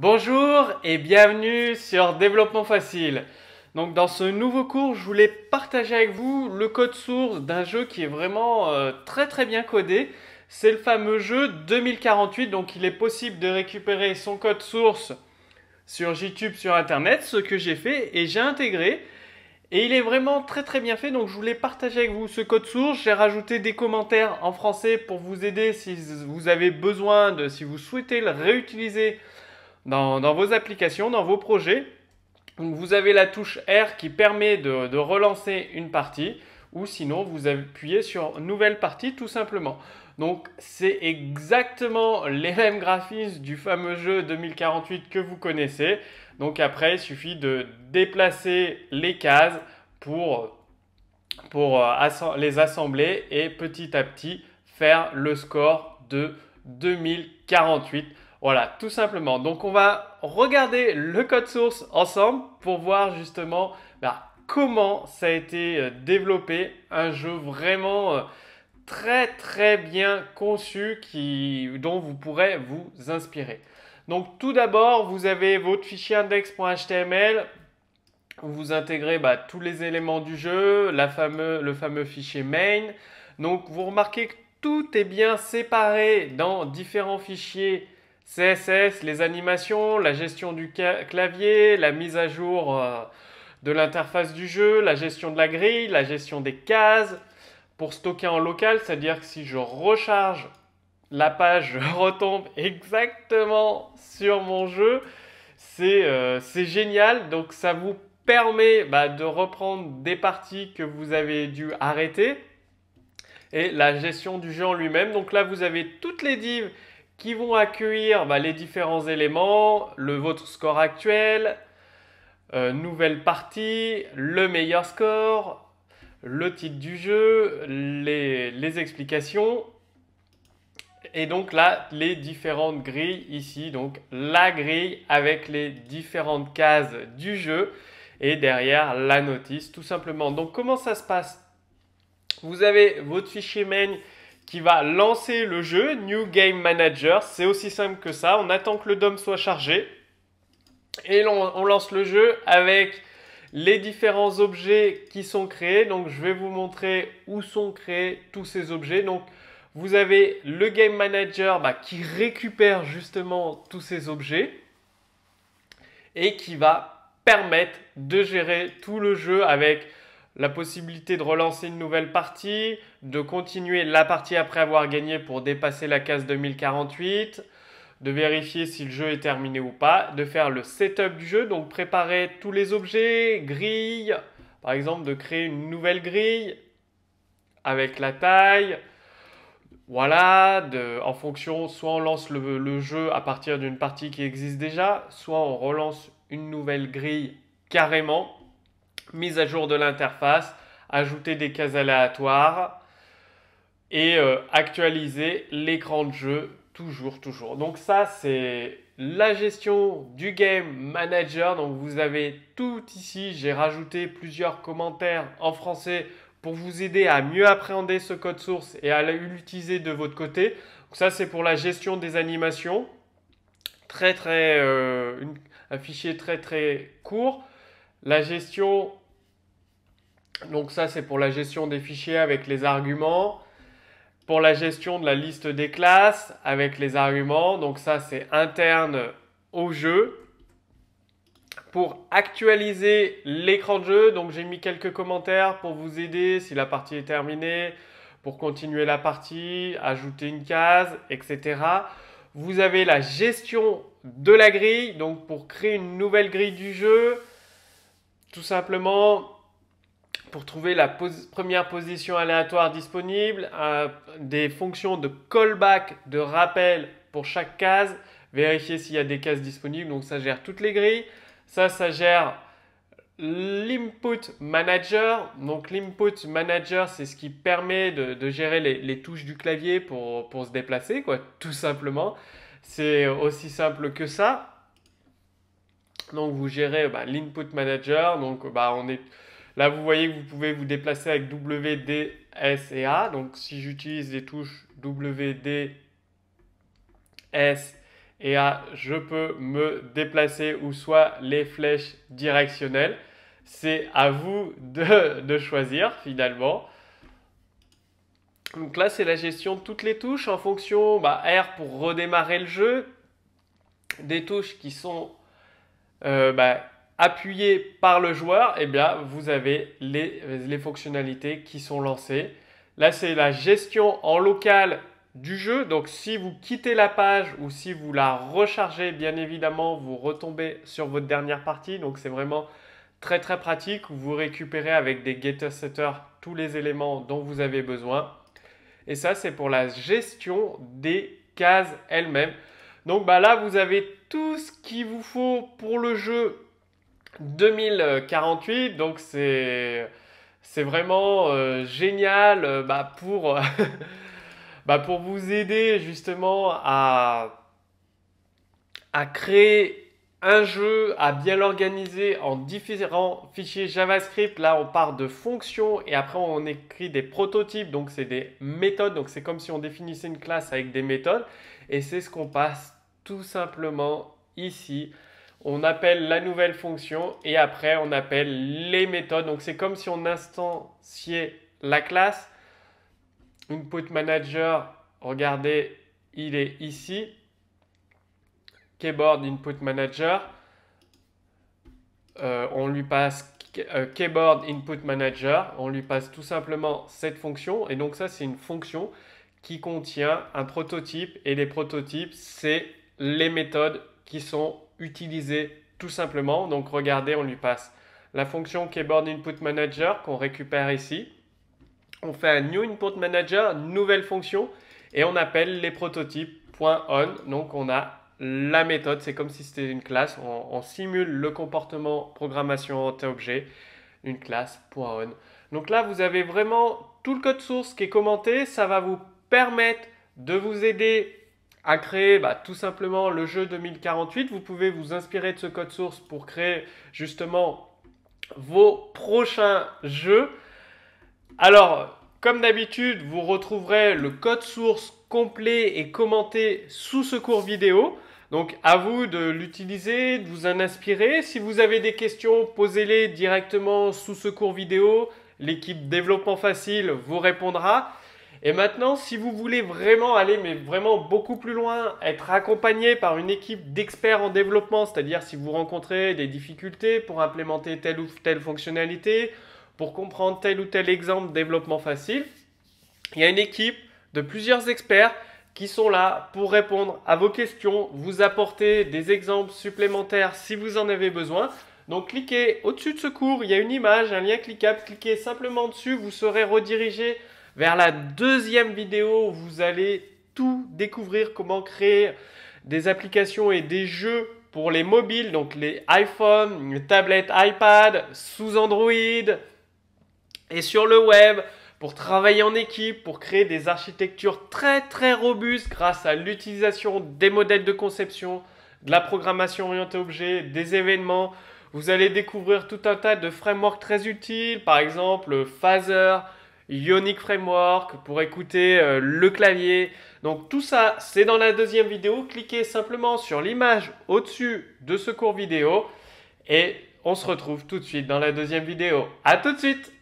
Bonjour et bienvenue sur Développement Facile. Donc dans ce nouveau cours, je voulais partager avec vous le code source d'un jeu qui est vraiment euh, très très bien codé. C'est le fameux jeu 2048, donc il est possible de récupérer son code source sur YouTube, sur Internet, ce que j'ai fait et j'ai intégré. Et il est vraiment très très bien fait, donc je voulais partager avec vous ce code source. J'ai rajouté des commentaires en français pour vous aider si vous avez besoin de, si vous souhaitez le réutiliser dans, vos applications, dans vos projets. vous avez la touche R qui permet de, relancer une partie ou sinon vous appuyez sur nouvelle partie tout simplement. Donc c'est exactement les mêmes graphismes du fameux jeu 2048 que vous connaissez. Donc après il suffit de déplacer les cases pour, euh, les assembler et petit à petit faire le score de 2048. Voilà, tout simplement. Donc on va regarder le code source ensemble pour voir justement bah, comment ça a été euh, développé. Un jeu vraiment euh, très très bien conçu qui, dont vous pourrez vous inspirer. Donc tout d'abord, vous avez votre fichier index.html où vous intégrez bah, tous les éléments du jeu, le fameux fichier main. Donc vous remarquez que tout est bien séparé dans différents fichiers CSS, les animations, la gestion du clavier, la mise à jour euh, de l'interface du jeu, la gestion de la grille, la gestion des cases pour stocker en local, c'est-à-dire que si je recharge la page, je retombe exactement sur mon jeu. C'est euh, génial, donc ça vous permet bah, de reprendre des parties que vous avez dû arrêter et la gestion du jeu en lui-même. Donc là, vous avez toutes les divs qui vont accueillir bah, les différents éléments, le, votre score actuel, euh, nouvelle partie, le meilleur score, le titre du jeu, les, les, explications. Et donc là, les différentes grilles ici. Donc la grille avec les différentes cases du jeu. Et derrière, la notice, tout simplement. Donc comment ça se passe? Vous avez votre fichier main qui va lancer le jeu, New Game Manager. C'est aussi simple que ça. On attend que le DOM soit chargé. Et on, lance le jeu avec les différents objets qui sont créés. Donc je vais vous montrer où sont créés tous ces objets. Donc vous avez le Game Manager bah, qui récupère justement tous ces objets et qui va permettre de gérer tout le jeu avec la possibilité de relancer une nouvelle partie, de continuer la partie après avoir gagné pour dépasser la case 2048, de vérifier si le jeu est terminé ou pas, de faire le setup du jeu, donc préparer tous les objets, grille, par exemple de créer une nouvelle grille avec la taille, voilà, en fonction, soit on lance le jeu à partir d'une partie qui existe déjà, soit on relance une nouvelle grille carrément mise à jour de l'interface, ajouter des cases aléatoires et euh, actualiser l'écran de jeu toujours, toujours. Donc ça, c'est la gestion du Game Manager. Donc vous avez tout ici. J'ai rajouté plusieurs commentaires en français pour vous aider à mieux appréhender ce code source et à l'utiliser de votre côté. Donc ça, c'est pour la gestion des animations. Très, très, euh, un fichier très, très court. La gestion donc ça, c'est pour la gestion des fichiers avec les arguments. Pour la gestion de la liste des classes avec les arguments. Donc ça, c'est interne au jeu. Pour actualiser l'écran de jeu, donc j'ai mis quelques commentaires pour vous aider si la partie est terminée, pour continuer la partie, ajouter une case, etc. Vous avez la gestion de la grille, donc pour créer une nouvelle grille du jeu, tout simplement, pour trouver la première position aléatoire disponible, euh, des fonctions de callback, de rappel pour chaque case, vérifier s'il y a des cases disponibles, donc ça gère toutes les grilles. Ça, ça gère l'input manager. Donc l'input manager, c'est ce qui permet de, gérer les, touches du clavier pour, pour, se déplacer, quoi, tout simplement. C'est aussi simple que ça. Donc vous gérez bah, l'input manager, donc bah, on est Là, vous voyez que vous pouvez vous déplacer avec W, D, S et A. Donc, si j'utilise les touches W, D, S et à je peux me déplacer ou soit les flèches directionnelles. C'est à vous de, choisir finalement. Donc là, c'est la gestion de toutes les touches en fonction bah, R pour redémarrer le jeu, des touches qui sont euh, bah, appuyées par le joueur, eh bien vous avez les, les fonctionnalités qui sont lancées. Là, c'est la gestion en local du jeu. Donc si vous quittez la page ou si vous la rechargez, bien évidemment, vous retombez sur votre dernière partie. Donc c'est vraiment très très pratique. Vous récupérez avec des getter setters tous les éléments dont vous avez besoin. Et ça, c'est pour la gestion des cases elles-mêmes. Donc bah là, vous avez tout ce qu'il vous faut pour le jeu 2048. Donc c'est c'est vraiment euh, génial euh, bah, pour Bah, pour vous aider justement à, à créer un jeu, à bien l'organiser en différents fichiers JavaScript. Là, on part de fonctions et après, on écrit des prototypes. Donc, c'est des méthodes. Donc, c'est comme si on définissait une classe avec des méthodes. Et c'est ce qu'on passe tout simplement ici. On appelle la nouvelle fonction et après, on appelle les méthodes. Donc, c'est comme si on instanciait la classe Input Manager, regardez, il est ici. Keyboard. Euh, on lui passe euh, Keyboard Input Manager. On lui passe tout simplement cette fonction. Et donc ça, c'est une fonction qui contient un prototype. Et les prototypes, c'est les méthodes qui sont utilisées tout simplement. Donc regardez, on lui passe la fonction Keyboard Input Manager qu'on récupère ici on fait un New Input Manager, nouvelle fonction, et on appelle les prototypes .on. Donc on a la méthode, c'est comme si c'était une classe, on, simule le comportement programmation objet, une classe .on. Donc là, vous avez vraiment tout le code source qui est commenté, ça va vous permettre de vous aider à créer bah, tout simplement le jeu 2048. Vous pouvez vous inspirer de ce code source pour créer justement vos prochains jeux. Alors, comme d'habitude, vous retrouverez le code source complet et commenté sous ce cours vidéo. Donc à vous de l'utiliser, de vous en inspirer. Si vous avez des questions, posez-les directement sous ce cours vidéo. L'équipe développement facile vous répondra. Et maintenant, si vous voulez vraiment aller, mais vraiment beaucoup plus loin, être accompagné par une équipe d'experts en développement, c'est-à-dire si vous rencontrez des difficultés pour implémenter telle ou telle fonctionnalité, pour comprendre tel ou tel exemple de développement facile, il y a une équipe de plusieurs experts qui sont là pour répondre à vos questions, vous apporter des exemples supplémentaires si vous en avez besoin. Donc cliquez au-dessus de ce cours, il y a une image, un lien cliquable, cliquez simplement dessus, vous serez redirigé vers la deuxième vidéo vous allez tout découvrir comment créer des applications et des jeux pour les mobiles, donc les iPhone, tablettes iPad, sous Android, et sur le web pour travailler en équipe, pour créer des architectures très très robustes grâce à l'utilisation des modèles de conception, de la programmation orientée objet, des événements. Vous allez découvrir tout un tas de frameworks très utiles, par exemple Phaser, Ionic Framework pour écouter euh, le clavier. Donc tout ça, c'est dans la deuxième vidéo. Cliquez simplement sur l'image au-dessus de ce cours vidéo et on se retrouve tout de suite dans la deuxième vidéo. A tout de suite